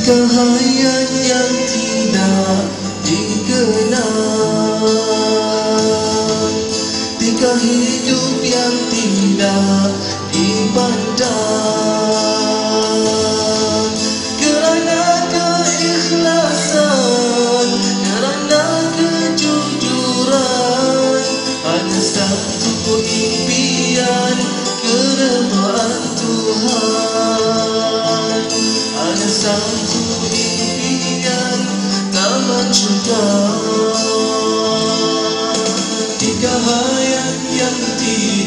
Kekayaan yang tidak dikenal Tiga hidup yang tidak dipandang. Kerana keikhlasan Kerana kejujuran Hanya satu impian Keredaan Tuhan. Hanya satu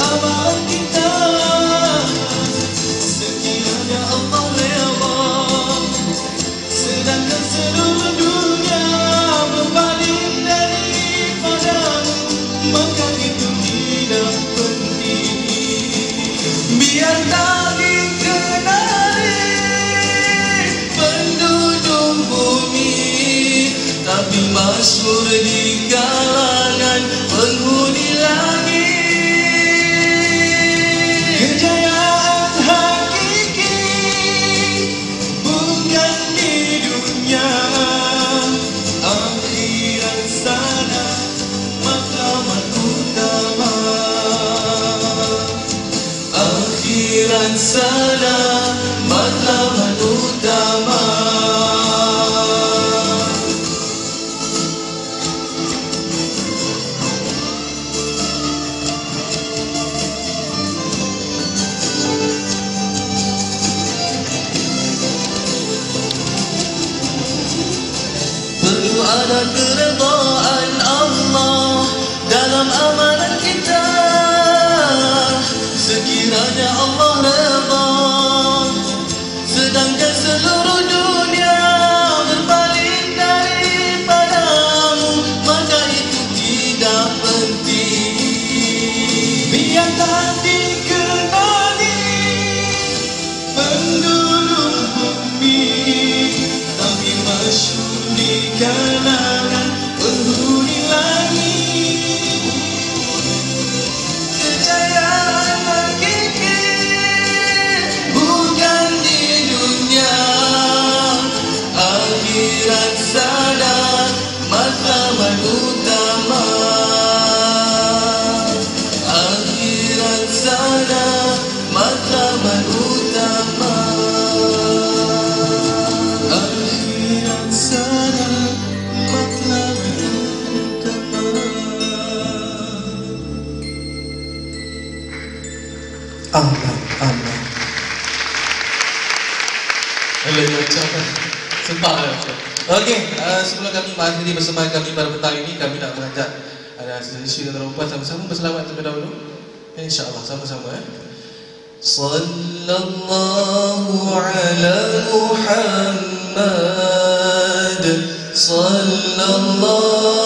أبغى Masyhur di kalangan penghuni langit. Kejayaan hakiki bukan di dunia. Akhirat sana matlamat utama. Akhirat sana ada keredaan Allah dalam amalan kita di kalangan penghuni Boleh macam Sempat lah Okey, uh, sebelum kami mengakhiri bersama kami pada petang ini Kami nak mengajak ada sesi dan perempuan sama-sama berselawat terlebih dahulu. InsyaAllah sama-sama eh. Sallallahu ala Muhammad Sallallahu